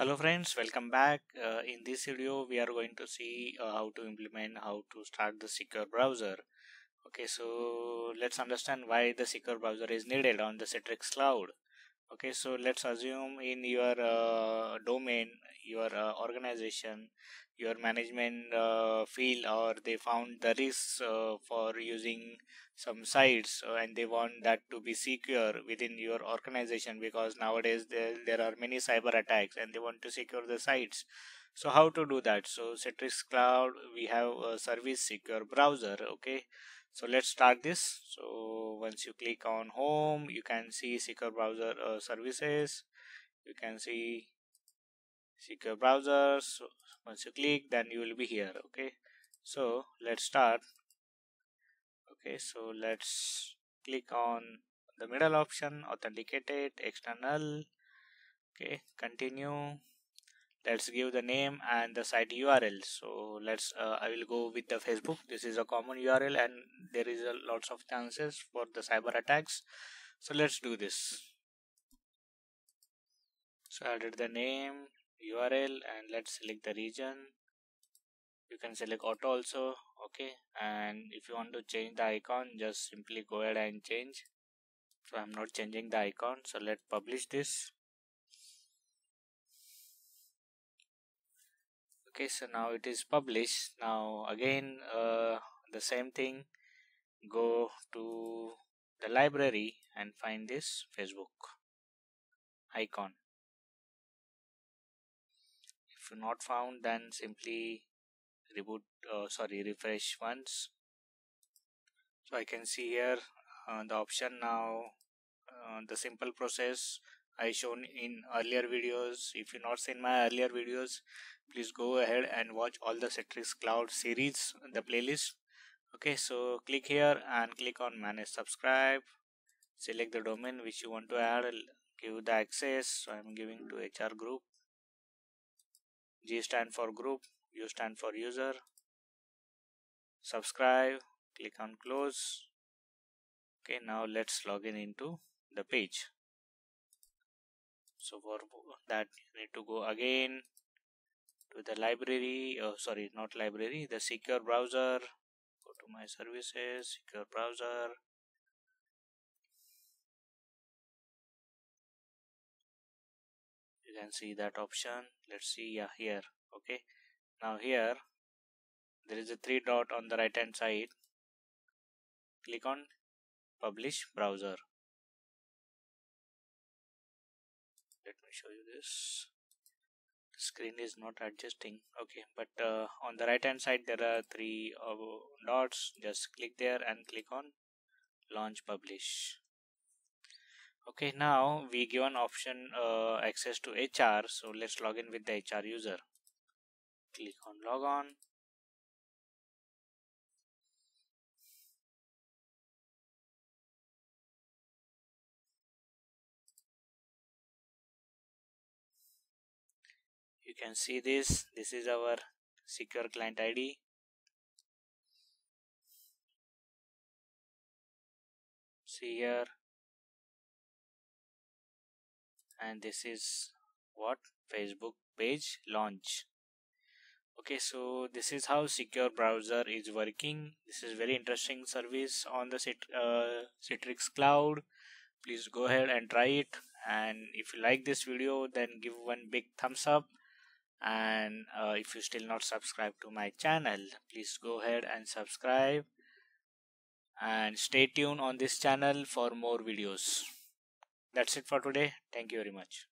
Hello friends, welcome back. Uh, in this video, we are going to see uh, how to implement, how to start the secure browser. Okay, so let's understand why the secure browser is needed on the Citrix cloud. Okay, so let's assume in your uh, domain, your uh, organization, your management uh, field, or they found the risks uh, for using some sites uh, and they want that to be secure within your organization because nowadays there, there are many cyber attacks and they want to secure the sites. So how to do that? So citrix cloud we have a service secure browser okay so let's start this. So once you click on home you can see secure browser uh, services. You can see secure browsers so once you click then you will be here okay? So let's start. Okay so let's click on the middle option authenticated external. Okay continue. Let's give the name and the site url so let's uh, i will go with the facebook. This is a common url and there is a lots of chances for the cyber attacks. So let's do this. So i added the name url and let's select the region. You can select auto also okay? And if you want to change the icon just simply go ahead and change. So i'm not changing the icon so let's publish this. Okay so now it is published. Now again uh, the same thing go to the library and find this facebook icon. If not found then simply reboot uh, sorry refresh once. So I can see here uh, the option now uh, the simple process I shown in earlier videos. If you not seen my earlier videos please go ahead and watch all the Citrix Cloud series the playlist okay so click here and click on manage subscribe. Select the domain which you want to add. Give the access. So I'm giving to HR group. G stand for group U stand for user. Subscribe click on close. Okay now let's log in into the page. So for that you need to go again to the library oh sorry not library the secure browser to my services secure browser you can see that option. Let's see yeah here okay now here there is a three dot on the right hand side. Click on publish browser. Let me show you this screen is not adjusting okay? But uh, on the right hand side there are three uh, dots. Just click there and click on launch publish. Okay now we give an option uh, access to HR so let's log in with the HR user. Click on log on you can see this. This is our secure client id see here. And this is what? Facebook page launch. Okay so this is how secure browser is working. This is very interesting service on the Cit uh, citrix cloud. Please go ahead and try it. And if you like this video then give one big thumbs up and uh, if you still not subscribed to my channel please go ahead and subscribe. And stay tuned on this channel for more videos. That's it for today. Thank you very much